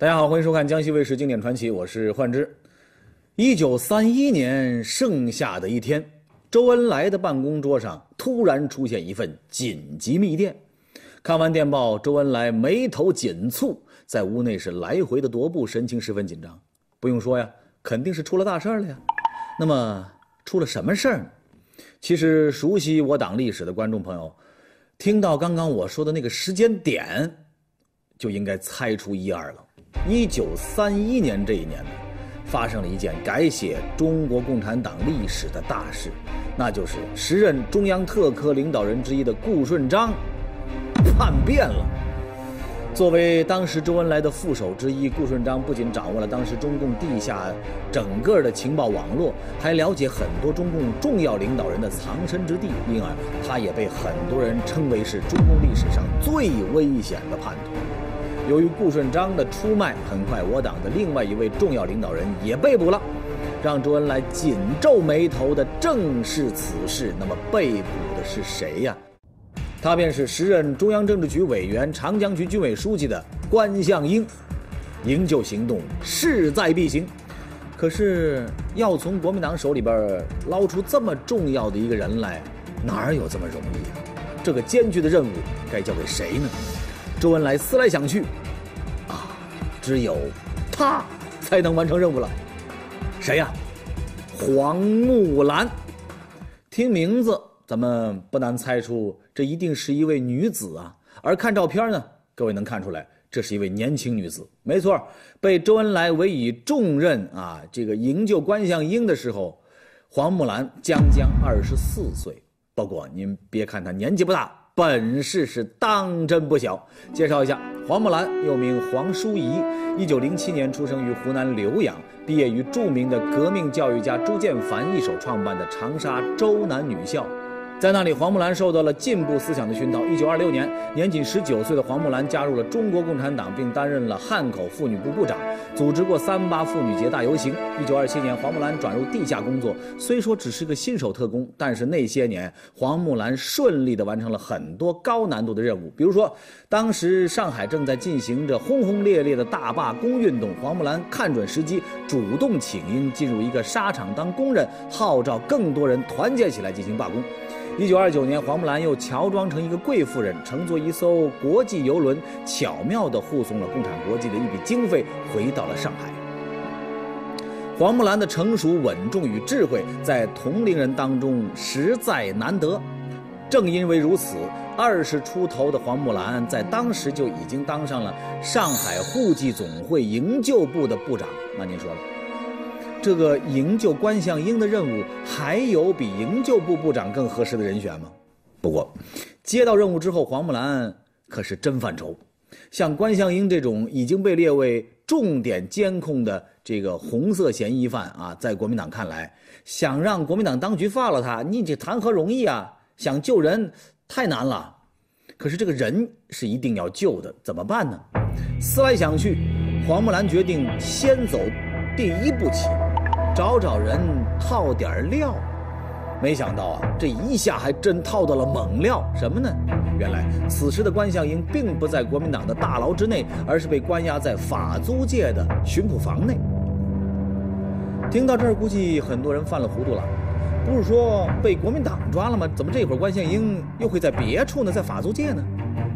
大家好，欢迎收看江西卫视经典传奇，我是幻之。一九三一年盛夏的一天，周恩来的办公桌上突然出现一份紧急密电。看完电报，周恩来眉头紧蹙，在屋内是来回的踱步，神情十分紧张。不用说呀，肯定是出了大事了呀。那么出了什么事儿呢？其实熟悉我党历史的观众朋友，听到刚刚我说的那个时间点，就应该猜出一二了。一九三一年这一年呢，发生了一件改写中国共产党历史的大事，那就是时任中央特科领导人之一的顾顺章叛变了。作为当时周恩来的副手之一，顾顺章不仅掌握了当时中共地下整个的情报网络，还了解很多中共重要领导人的藏身之地，因而他也被很多人称为是中共历史上最危险的叛徒。由于顾顺章的出卖，很快我党的另外一位重要领导人也被捕了，让周恩来紧皱眉头的正是此事。那么被捕的是谁呀？他便是时任中央政治局委员、长江局军委书记的关向应。营救行动势在必行，可是要从国民党手里边捞出这么重要的一个人来，哪有这么容易啊？这个艰巨的任务该交给谁呢？周恩来思来想去，啊，只有他才能完成任务了。谁呀？黄木兰。听名字，咱们不难猜出。这一定是一位女子啊！而看照片呢，各位能看出来，这是一位年轻女子。没错，被周恩来委以重任啊，这个营救关向英的时候，黄木兰将将二十四岁。不过您别看她年纪不大，本事是当真不小。介绍一下，黄木兰又名黄淑仪，一九零七年出生于湖南浏阳，毕业于著名的革命教育家朱建凡一手创办的长沙周南女校。在那里，黄木兰受到了进步思想的熏陶。一九二六年，年仅十九岁的黄木兰加入了中国共产党，并担任了汉口妇女部部长，组织过三八妇女节大游行。一九二七年，黄木兰转入地下工作，虽说只是个新手特工，但是那些年，黄木兰顺利地完成了很多高难度的任务。比如说，当时上海正在进行着轰轰烈烈的大罢工运动，黄木兰看准时机，主动请缨进入一个纱厂当工人，号召更多人团结起来进行罢工。一九二九年，黄木兰又乔装成一个贵妇人，乘坐一艘国际游轮，巧妙地护送了共产国际的一笔经费回到了上海。黄木兰的成熟、稳重与智慧，在同龄人当中实在难得。正因为如此，二十出头的黄木兰在当时就已经当上了上海沪济总会营救部的部长。那您说了？这个营救关向应的任务，还有比营救部部长更合适的人选吗？不过，接到任务之后，黄木兰可是真犯愁。像关向应这种已经被列为重点监控的这个红色嫌疑犯啊，在国民党看来，想让国民党当局放了他，你这谈何容易啊？想救人太难了。可是这个人是一定要救的，怎么办呢？思来想去，黄木兰决定先走第一步棋。找找人套点料，没想到啊，这一下还真套到了猛料。什么呢？原来此时的关向应并不在国民党的大牢之内，而是被关押在法租界的巡捕房内。听到这儿，估计很多人犯了糊涂了。不是说被国民党抓了吗？怎么这会儿关向应又会在别处呢？在法租界呢？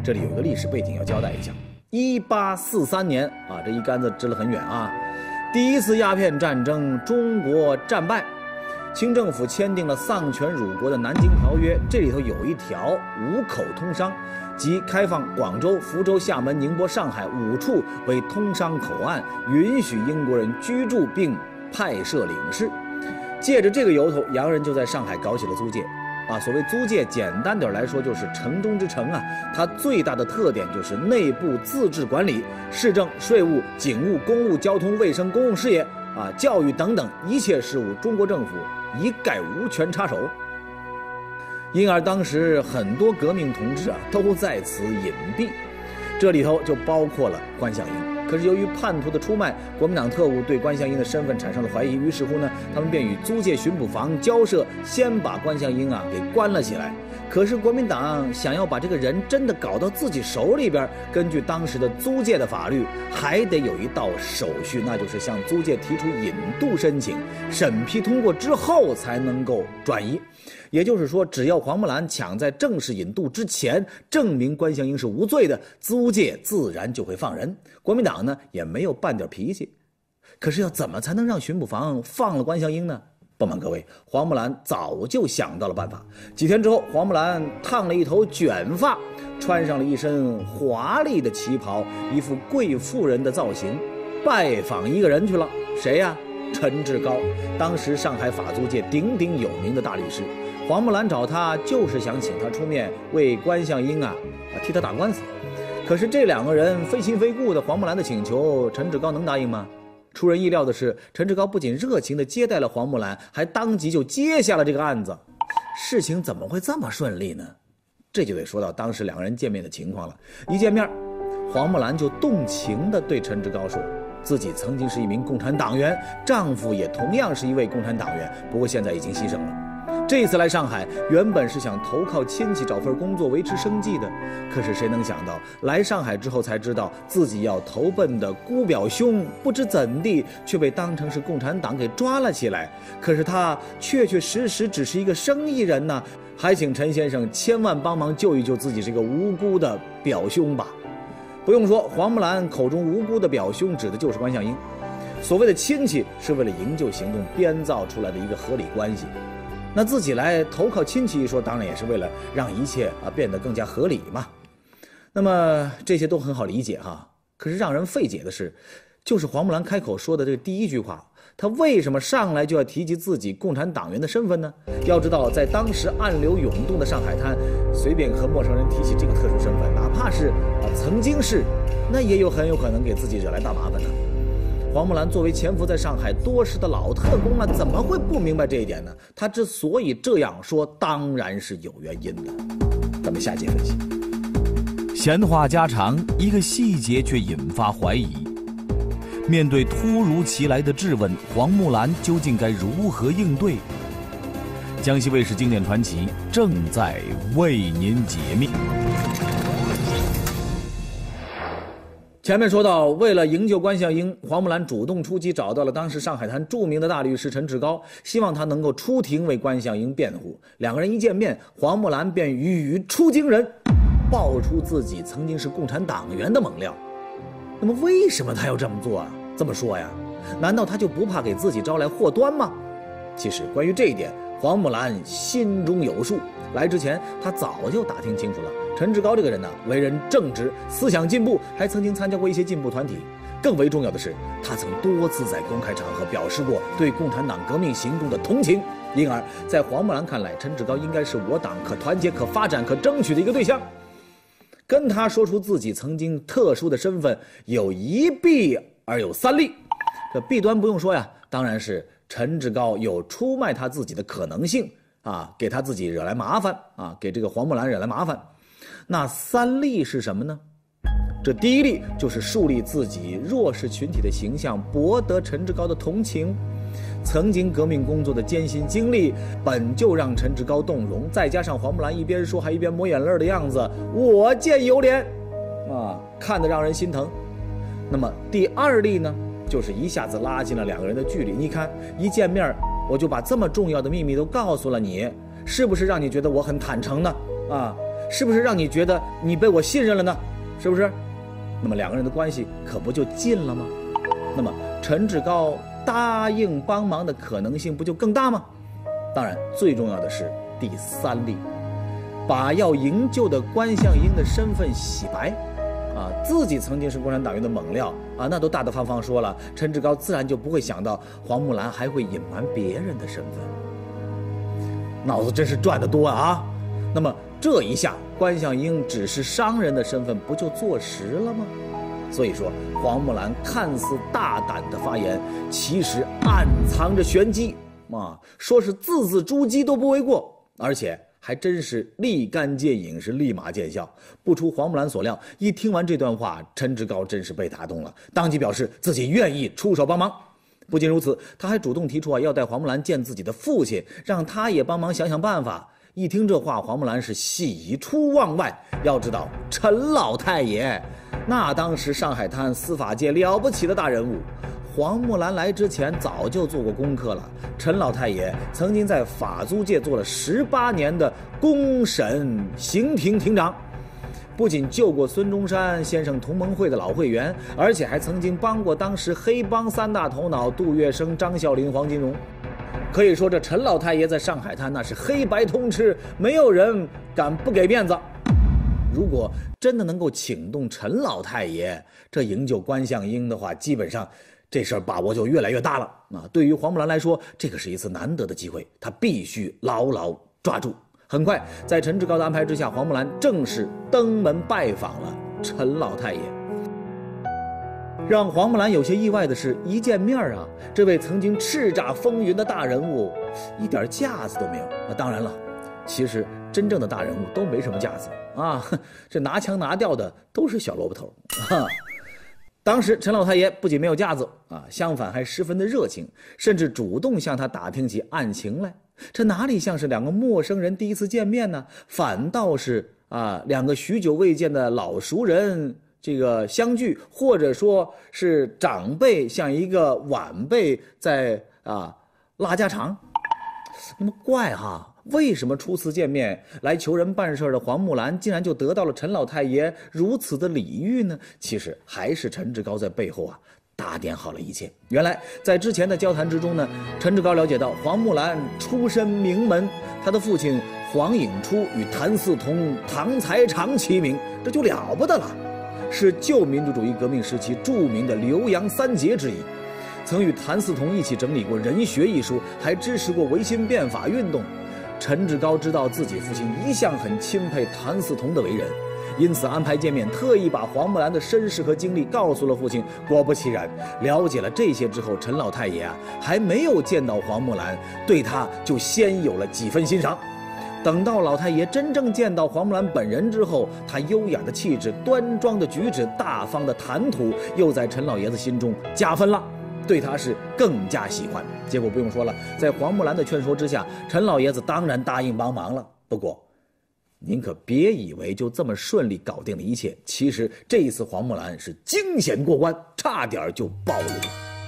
这里有个历史背景要交代一下：一八四三年啊，这一竿子支了很远啊。第一次鸦片战争，中国战败，清政府签订了丧权辱国的《南京条约》，这里头有一条五口通商，即开放广州、福州、厦门、宁波、上海五处为通商口岸，允许英国人居住并派设领事。借着这个由头，洋人就在上海搞起了租界。啊，所谓租界，简单点来说就是城中之城啊。它最大的特点就是内部自治管理，市政、税务、警务、公务、交通、卫生、公共事业啊、教育等等一切事务，中国政府一概无权插手。因而当时很多革命同志啊都在此隐蔽，这里头就包括了关向应。可是由于叛徒的出卖，国民党特务对关向应的身份产生了怀疑，于是乎呢，他们便与租界巡捕房交涉，先把关向应啊给关了起来。可是国民党想要把这个人真的搞到自己手里边，根据当时的租界的法律，还得有一道手续，那就是向租界提出引渡申请，审批通过之后才能够转移。也就是说，只要黄木兰抢在正式引渡之前证明关向英是无罪的，租界自然就会放人。国民党呢也没有半点脾气。可是要怎么才能让巡捕房放了关向英呢？不瞒各位，黄木兰早就想到了办法。几天之后，黄木兰烫了一头卷发，穿上了一身华丽的旗袍，一副贵妇人的造型，拜访一个人去了。谁呀？陈志高，当时上海法租界鼎鼎有名的大律师。黄木兰找他，就是想请他出面为关向英啊啊替他打官司。可是这两个人非亲非故的，黄木兰的请求，陈志高能答应吗？出人意料的是，陈志高不仅热情地接待了黄木兰，还当即就接下了这个案子。事情怎么会这么顺利呢？这就得说到当时两个人见面的情况了。一见面，黄木兰就动情地对陈志高说，自己曾经是一名共产党员，丈夫也同样是一位共产党员，不过现在已经牺牲了。这次来上海，原本是想投靠亲戚找份工作维持生计的，可是谁能想到来上海之后才知道自己要投奔的姑表兄，不知怎地却被当成是共产党给抓了起来。可是他确确实实只是一个生意人呢，还请陈先生千万帮忙救一救自己这个无辜的表兄吧。不用说，黄木兰口中无辜的表兄指的就是关向英。所谓的亲戚，是为了营救行动编造出来的一个合理关系。那自己来投靠亲戚一说，当然也是为了让一切啊变得更加合理嘛。那么这些都很好理解哈。可是让人费解的是，就是黄木兰开口说的这第一句话，她为什么上来就要提及自己共产党员的身份呢？要知道，在当时暗流涌动的上海滩，随便和陌生人提起这个特殊身份，哪怕是啊曾经是，那也有很有可能给自己惹来大麻烦呢。黄木兰作为潜伏在上海多时的老特工了，怎么会不明白这一点呢？他之所以这样说，当然是有原因的。咱们下节分析。闲话家常，一个细节却引发怀疑。面对突如其来的质问，黄木兰究竟该如何应对？江西卫视经典传奇正在为您解密。前面说到，为了营救关向英，黄木兰主动出击，找到了当时上海滩著名的大律师陈志高，希望他能够出庭为关向英辩护。两个人一见面，黄木兰便语出惊人，爆出自己曾经是共产党员的猛料。那么，为什么他要这么做啊？这么说呀？难道他就不怕给自己招来祸端吗？其实，关于这一点，黄木兰心中有数。来之前，他早就打听清楚了。陈志高这个人呢，为人正直，思想进步，还曾经参加过一些进步团体。更为重要的是，他曾多次在公开场合表示过对共产党革命行动的同情。因而，在黄木兰看来，陈志高应该是我党可团结、可发展、可争取的一个对象。跟他说出自己曾经特殊的身份，有一弊而有三利。这弊端不用说呀，当然是陈志高有出卖他自己的可能性啊，给他自己惹来麻烦啊，给这个黄木兰惹来麻烦。那三例是什么呢？这第一例就是树立自己弱势群体的形象，博得陈志高的同情。曾经革命工作的艰辛经历，本就让陈志高动容，再加上黄木兰一边说还一边抹眼泪的样子，我见犹怜，啊，看得让人心疼。那么第二例呢，就是一下子拉近了两个人的距离。你看，一见面我就把这么重要的秘密都告诉了你，是不是让你觉得我很坦诚呢？啊？是不是让你觉得你被我信任了呢？是不是？那么两个人的关系可不就近了吗？那么陈志高答应帮忙的可能性不就更大吗？当然，最重要的是第三例，把要营救的关向英的身份洗白，啊，自己曾经是共产党员的猛料啊，那都大大方方说了，陈志高自然就不会想到黄木兰还会隐瞒别人的身份，脑子真是转得多啊！那么。这一下，关向英只是商人的身份，不就坐实了吗？所以说，黄木兰看似大胆的发言，其实暗藏着玄机啊！说是字字珠玑都不为过，而且还真是立竿见影，是立马见效。不出黄木兰所料，一听完这段话，陈志高真是被打动了，当即表示自己愿意出手帮忙。不仅如此，他还主动提出啊，要带黄木兰见自己的父亲，让他也帮忙想想办法。一听这话，黄木兰是喜出望外。要知道，陈老太爷，那当时上海滩司法界了不起的大人物。黄木兰来之前早就做过功课了。陈老太爷曾经在法租界做了十八年的公审刑庭庭长，不仅救过孙中山先生同盟会的老会员，而且还曾经帮过当时黑帮三大头脑杜月笙、张啸林、黄金荣。可以说，这陈老太爷在上海滩那是黑白通吃，没有人敢不给面子。如果真的能够请动陈老太爷这营救关向英的话，基本上这事儿把握就越来越大了。啊，对于黄木兰来说，这个是一次难得的机会，她必须牢牢抓住。很快，在陈志高的安排之下，黄木兰正式登门拜访了陈老太爷。让黄木兰有些意外的是，一见面啊，这位曾经叱咤风云的大人物，一点架子都没有啊。当然了，其实真正的大人物都没什么架子啊，这拿腔拿调的都是小萝卜头啊。当时陈老太爷不仅没有架子啊，相反还十分的热情，甚至主动向他打听起案情来。这哪里像是两个陌生人第一次见面呢？反倒是啊，两个许久未见的老熟人。这个相聚，或者说是长辈向一个晚辈在啊拉家常，那么怪哈？为什么初次见面来求人办事的黄木兰，竟然就得到了陈老太爷如此的礼遇呢？其实还是陈志高在背后啊打点好了一切。原来在之前的交谈之中呢，陈志高了解到黄木兰出身名门，他的父亲黄颖初与谭嗣同、唐才常齐名，这就了不得了。是旧民主主义革命时期著名的留洋三杰之一，曾与谭嗣同一起整理过《人学》一书，还支持过维新变法运动。陈志高知道自己父亲一向很钦佩谭嗣同的为人，因此安排见面，特意把黄木兰的身世和经历告诉了父亲。果不其然，了解了这些之后，陈老太爷啊还没有见到黄木兰，对他就先有了几分欣赏。等到老太爷真正见到黄木兰本人之后，她优雅的气质、端庄的举止、大方的谈吐，又在陈老爷子心中加分了，对他是更加喜欢。结果不用说了，在黄木兰的劝说之下，陈老爷子当然答应帮忙了。不过，您可别以为就这么顺利搞定了一切，其实这一次黄木兰是惊险过关，差点就暴露了。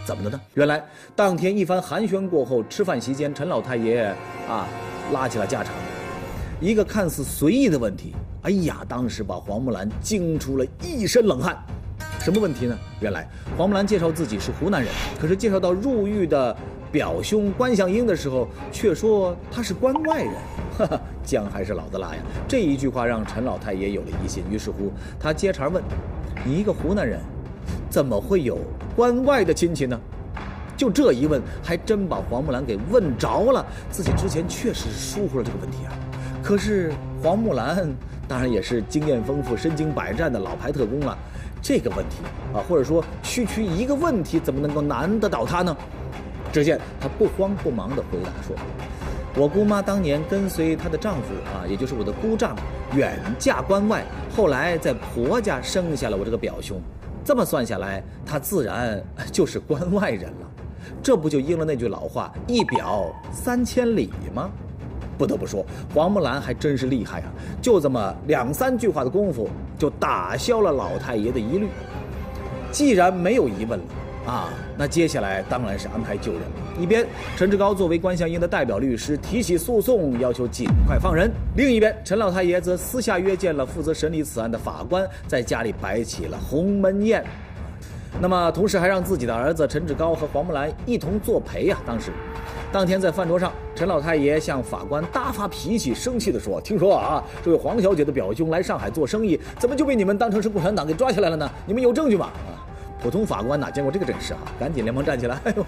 怎么的呢？原来当天一番寒暄过后，吃饭席间，陈老太爷啊拉起了家常。一个看似随意的问题，哎呀，当时把黄木兰惊出了一身冷汗。什么问题呢？原来黄木兰介绍自己是湖南人，可是介绍到入狱的表兄关向英的时候，却说他是关外人。哈哈，姜还是老的辣呀！这一句话让陈老太爷有了疑心，于是乎他接茬问：“你一个湖南人，怎么会有关外的亲戚呢？”就这一问，还真把黄木兰给问着了。自己之前确实疏忽了这个问题啊。可是黄木兰当然也是经验丰富、身经百战的老牌特工了，这个问题啊，或者说区区一个问题，怎么能够难得倒他呢？只见他不慌不忙地回答说：“我姑妈当年跟随她的丈夫啊，也就是我的姑丈，远嫁关外，后来在婆家生下了我这个表兄，这么算下来，她自然就是关外人了。这不就应了那句老话‘一表三千里’吗？”不得不说，黄木兰还真是厉害啊！就这么两三句话的功夫，就打消了老太爷的疑虑。既然没有疑问了啊，那接下来当然是安排救人了。一边，陈志高作为关向英的代表律师提起诉讼，要求尽快放人；另一边，陈老太爷则私下约见了负责审理此案的法官，在家里摆起了鸿门宴。那么，同时还让自己的儿子陈志高和黄木兰一同作陪啊。当时。当天在饭桌上，陈老太爷向法官大发脾气，生气地说：“听说啊，这位黄小姐的表兄来上海做生意，怎么就被你们当成是共产党给抓起来了呢？你们有证据吗？”啊，普通法官哪见过这个阵势啊？赶紧连忙站起来：“哎呦，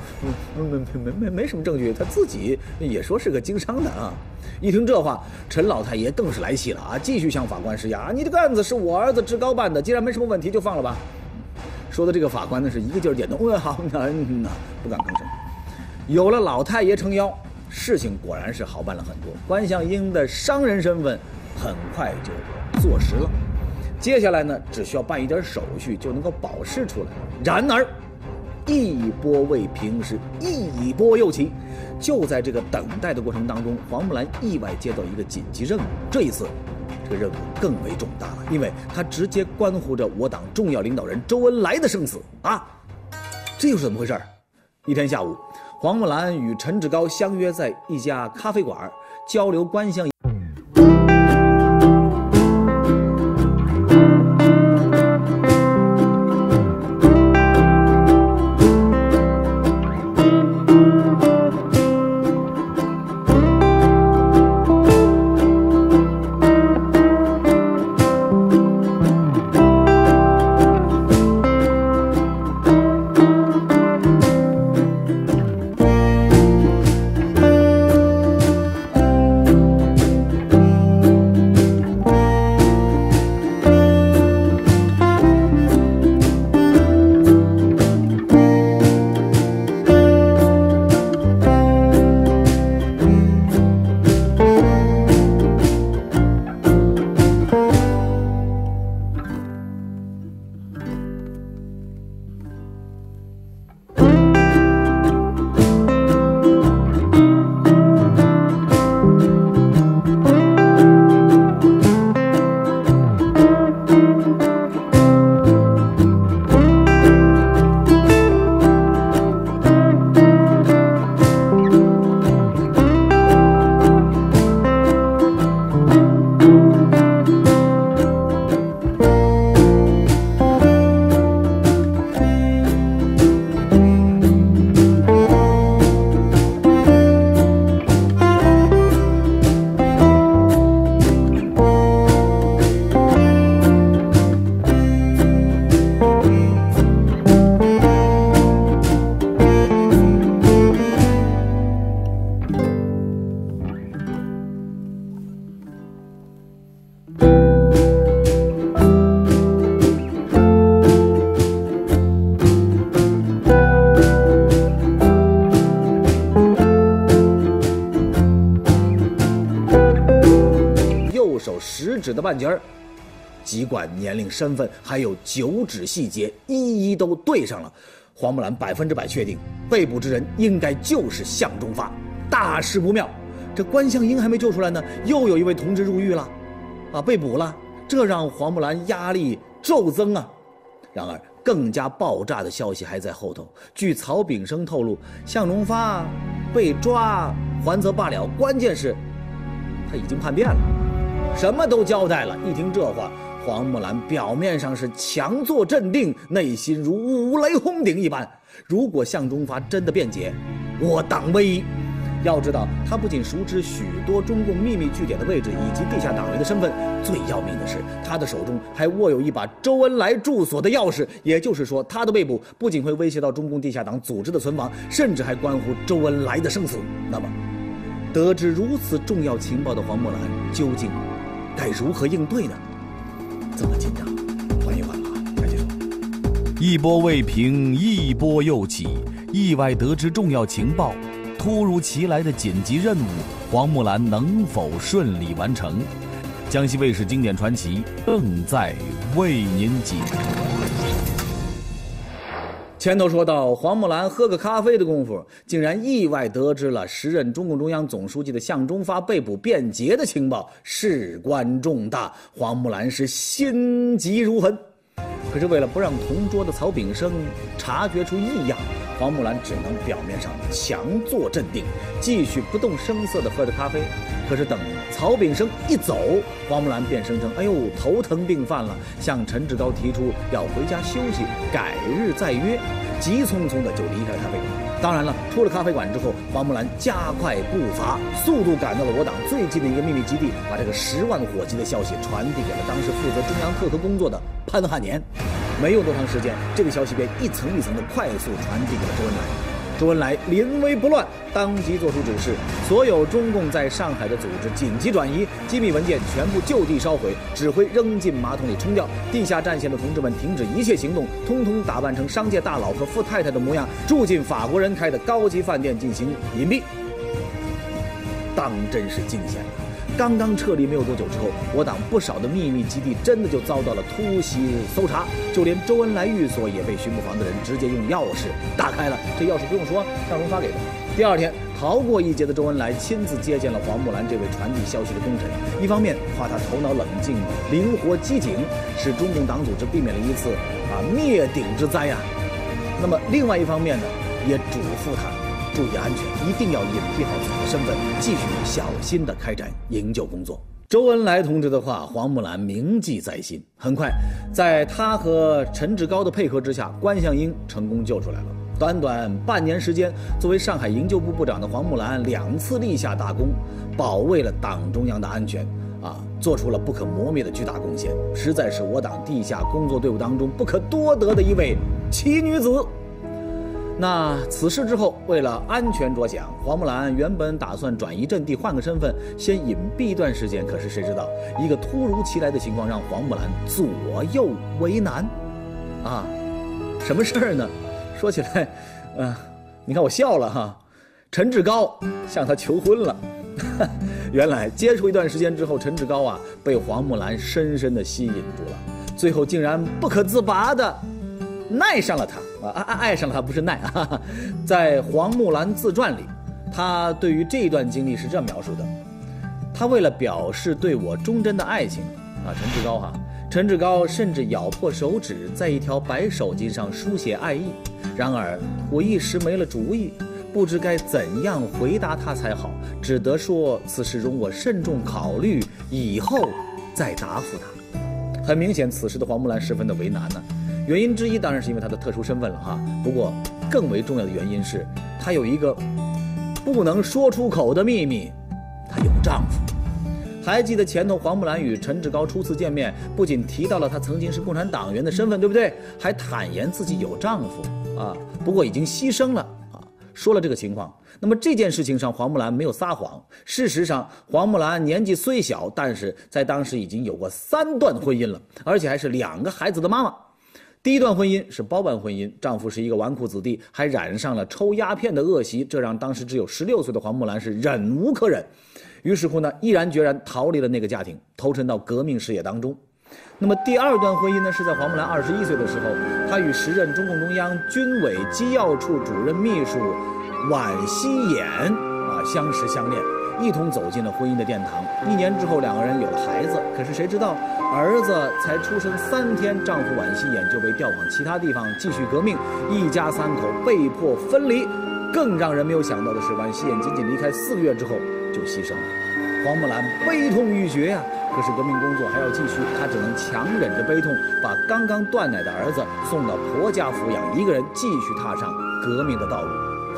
没没没没没什么证据，他自己也说是个经商的啊。”一听这话，陈老太爷更是来气了啊，继续向法官施压：“你这个案子是我儿子志高办的，既然没什么问题，就放了吧。”说的这个法官呢，是一个劲儿点头：“嗯，好，嗯呐，不敢吭声。”有了老太爷撑腰，事情果然是好办了很多。关向英的商人身份很快就坐实了，接下来呢，只需要办一点手续就能够保释出来。然而，一波未平，是一波又起。就在这个等待的过程当中，黄木兰意外接到一个紧急任务。这一次，这个任务更为重大了，因为它直接关乎着我党重要领导人周恩来的生死啊！这又是怎么回事？一天下午，黄木兰与陈志高相约在一家咖啡馆交流观乡。指的半截儿，籍贯、年龄、身份，还有九指细节，一一都对上了。黄木兰百分之百确定，被捕之人应该就是向忠发。大事不妙，这关向英还没救出来呢，又有一位同志入狱了，啊，被捕了。这让黄木兰压力骤增啊。然而，更加爆炸的消息还在后头。据曹炳生透露，向忠发被抓还则罢了，关键是，他已经叛变了。什么都交代了。一听这话，黄木兰表面上是强作镇定，内心如五雷轰顶一般。如果向忠发真的辩解，我党危。要知道，他不仅熟知许多中共秘密据点的位置以及地下党员的身份，最要命的是，他的手中还握有一把周恩来住所的钥匙。也就是说，他的被捕不仅会威胁到中共地下党组织的存亡，甚至还关乎周恩来的生死。那么，得知如此重要情报的黄木兰，究竟？该如何应对呢？这么紧张，缓一缓吧。赶紧说。一波未平，一波又起。意外得知重要情报，突如其来的紧急任务，黄木兰能否顺利完成？江西卫视经典传奇正在为您解读。前头说到，黄木兰喝个咖啡的功夫，竟然意外得知了时任中共中央总书记的向忠发被捕变节的情报，事关重大。黄木兰是心急如焚，可是为了不让同桌的曹炳生察觉出异样，黄木兰只能表面上强作镇定，继续不动声色地喝着咖啡。可是等曹炳生一走，黄木兰便声称：“哎呦，头疼病犯了。”向陈志高提出要回家休息，改日再约。急匆匆的就离开了咖啡馆。当然了，出了咖啡馆之后，黄木兰加快步伐，速度赶到了我党最近的一个秘密基地，把这个十万火急的消息传递给了当时负责中央特科工作的潘汉年。没有多长时间，这个消息便一层一层的快速传递给了周恩来。周恩来临危不乱，当即作出指示：所有中共在上海的组织紧急转移，机密文件全部就地烧毁，指挥扔进马桶里冲掉。地下战线的同志们停止一切行动，通通打扮成商界大佬和富太太的模样，住进法国人开的高级饭店进行隐蔽。当真是惊险！刚刚撤离没有多久之后，我党不少的秘密基地真的就遭到了突袭搜查，就连周恩来寓所也被巡捕房的人直接用钥匙打开了。这钥匙不用说，向荣发给的。第二天，逃过一劫的周恩来亲自接见了黄木兰这位传递消息的功臣，一方面夸他头脑冷静、灵活机警，使中共党组织避免了一次啊灭顶之灾呀。那么另外一方面呢，也嘱咐他。注意安全，一定要隐蔽好自己的身份，继续小心地开展营救工作。周恩来同志的话，黄木兰铭记在心。很快，在他和陈志高的配合之下，关向英成功救出来了。短短半年时间，作为上海营救部部长的黄木兰两次立下大功，保卫了党中央的安全，啊，做出了不可磨灭的巨大贡献，实在是我党地下工作队伍当中不可多得的一位奇女子。那此事之后，为了安全着想，黄木兰原本打算转移阵地，换个身份，先隐蔽一段时间。可是谁知道，一个突如其来的情况让黄木兰左右为难。啊，什么事儿呢？说起来，嗯，你看我笑了哈。陈志高向她求婚了。原来接触一段时间之后，陈志高啊被黄木兰深深的吸引住了，最后竟然不可自拔的。爱上了他啊，爱爱上了他不是耐啊，在黄木兰自传里，他对于这段经历是这样描述的：他为了表示对我忠贞的爱情啊，陈志高哈，陈志高甚至咬破手指在一条白手巾上书写爱意。然而我一时没了主意，不知该怎样回答他才好，只得说此事容我慎重考虑，以后再答复他。很明显，此时的黄木兰十分的为难呢。原因之一当然是因为她的特殊身份了哈，不过更为重要的原因是，她有一个不能说出口的秘密，她有丈夫。还记得前头黄木兰与陈志高初次见面，不仅提到了她曾经是共产党员的身份，对不对？还坦言自己有丈夫啊，不过已经牺牲了啊，说了这个情况。那么这件事情上，黄木兰没有撒谎。事实上，黄木兰年纪虽小，但是在当时已经有过三段婚姻了，而且还是两个孩子的妈妈。第一段婚姻是包办婚姻，丈夫是一个纨绔子弟，还染上了抽鸦片的恶习，这让当时只有十六岁的黄木兰是忍无可忍，于是乎呢，毅然决然逃离了那个家庭，投身到革命事业当中。那么第二段婚姻呢，是在黄木兰二十一岁的时候，她与时任中共中央军委机要处主任秘书宛希衍啊相识相恋。一同走进了婚姻的殿堂。一年之后，两个人有了孩子。可是谁知道，儿子才出生三天，丈夫宛希眼就被调往其他地方继续革命，一家三口被迫分离。更让人没有想到的是，宛希眼仅仅离开四个月之后就牺牲了。黄木兰悲痛欲绝呀！可是革命工作还要继续，她只能强忍着悲痛，把刚刚断奶的儿子送到婆家抚养，一个人继续踏上革命的道路。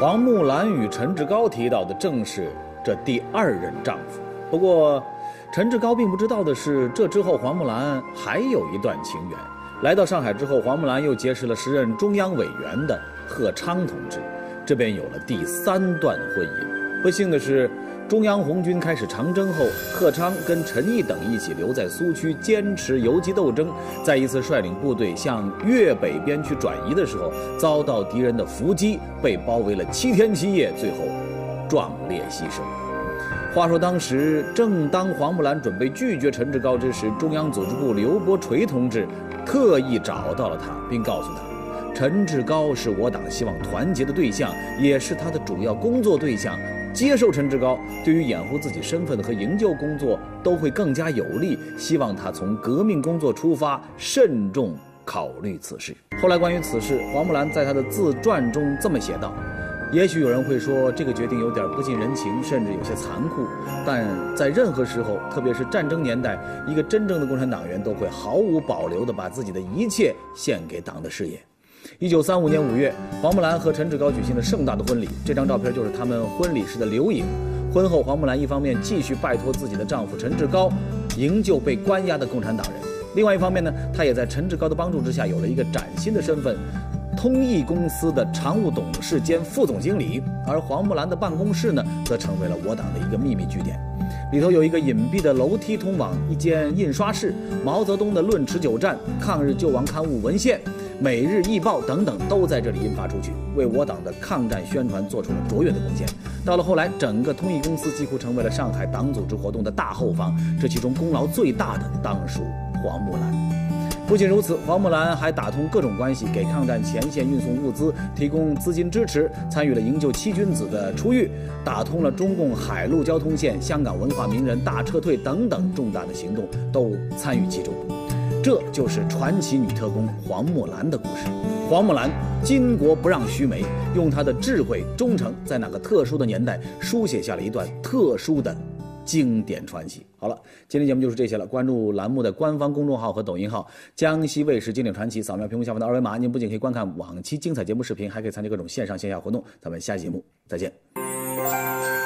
黄木兰与陈志高提到的正是。这第二任丈夫，不过，陈志高并不知道的是，这之后黄木兰还有一段情缘。来到上海之后，黄木兰又结识了时任中央委员的贺昌同志，这便有了第三段婚姻。不幸的是，中央红军开始长征后，贺昌跟陈毅等一起留在苏区坚持游击斗争，在一次率领部队向粤北边区转移的时候，遭到敌人的伏击，被包围了七天七夜，最后。壮烈牺牲。话说当时，正当黄木兰准备拒绝陈志高之时，中央组织部刘伯垂同志特意找到了他，并告诉他，陈志高是我党希望团结的对象，也是他的主要工作对象。接受陈志高，对于掩护自己身份和营救工作都会更加有利。希望他从革命工作出发，慎重考虑此事。后来关于此事，黄木兰在他的自传中这么写道。也许有人会说，这个决定有点不近人情，甚至有些残酷。但在任何时候，特别是战争年代，一个真正的共产党员都会毫无保留地把自己的一切献给党的事业。一九三五年五月，黄木兰和陈志高举行了盛大的婚礼。这张照片就是他们婚礼时的留影。婚后，黄木兰一方面继续拜托自己的丈夫陈志高营救被关押的共产党人，另外一方面呢，她也在陈志高的帮助之下有了一个崭新的身份。通义公司的常务董事兼副总经理，而黄木兰的办公室呢，则成为了我党的一个秘密据点，里头有一个隐蔽的楼梯通往一间印刷室，毛泽东的《论持久战》、抗日救亡刊物文献，每日易报等等都在这里印发出去，为我党的抗战宣传做出了卓越的贡献。到了后来，整个通义公司几乎成为了上海党组织活动的大后方，这其中功劳最大的当属黄木兰。不仅如此，黄木兰还打通各种关系，给抗战前线运送物资，提供资金支持，参与了营救七君子的出狱，打通了中共海陆交通线，香港文化名人大撤退等等重大的行动都参与其中。这就是传奇女特工黄木兰的故事。黄木兰，巾帼不让须眉，用她的智慧、忠诚，在那个特殊的年代，书写下了一段特殊的。经典传奇。好了，今天节目就是这些了。关注栏目的官方公众号和抖音号“江西卫视经典传奇”，扫描屏幕下方的二维码，您不仅可以观看往期精彩节目视频，还可以参加各种线上线下活动。咱们下期节目再见。